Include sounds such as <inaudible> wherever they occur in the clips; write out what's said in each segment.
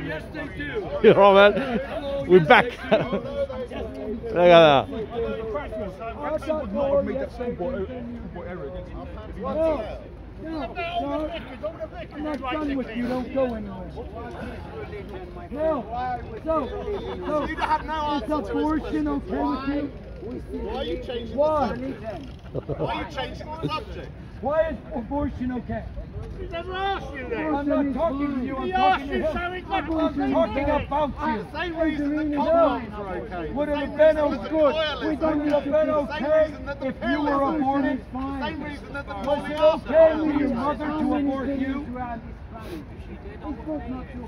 Yes, they do. You know what, man? We're back. <laughs> Look at that. I thought would not have made that schoolboy schoolboy error against him. If he No, no, no, I'm not done with you, don't go anywhere. No, so, so, You have no is answer to abortion okay with you? Why are you changing Why? the subject? Why are you changing the subject? Why is abortion okay? He never asked you that. I'm not talking to you, I'm talking to you something I'm talking about you. Same reason that No. are okay. Would have been the good? toilet Would is have been okay reason that the if you were aborted? Same reason that the Was it okay is your mother to abort you?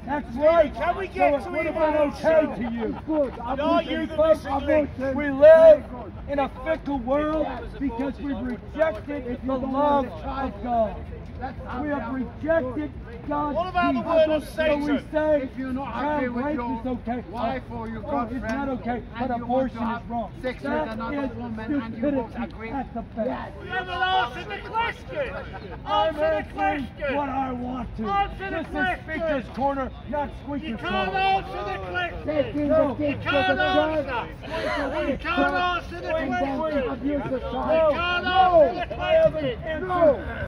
That's right. can we get it to have even okay to you. Good. Are you missing link? We live oh, in a fickle world because we've rejected the love of God. We have rejected God's What about the word of So we say If you're not happy with your is okay. wife or your Oh, it's girlfriend not okay, but abortion is wrong. sex with another woman and you both agree? at the best. You haven't answered the question. I'm Answer the question. what I want to. Answer the question. Speaker's Corner, not You Squeaker's can't Corner. answer the question. No. You can't answer. You can't answer the question. Abuse the You child. can't No, I haven't answered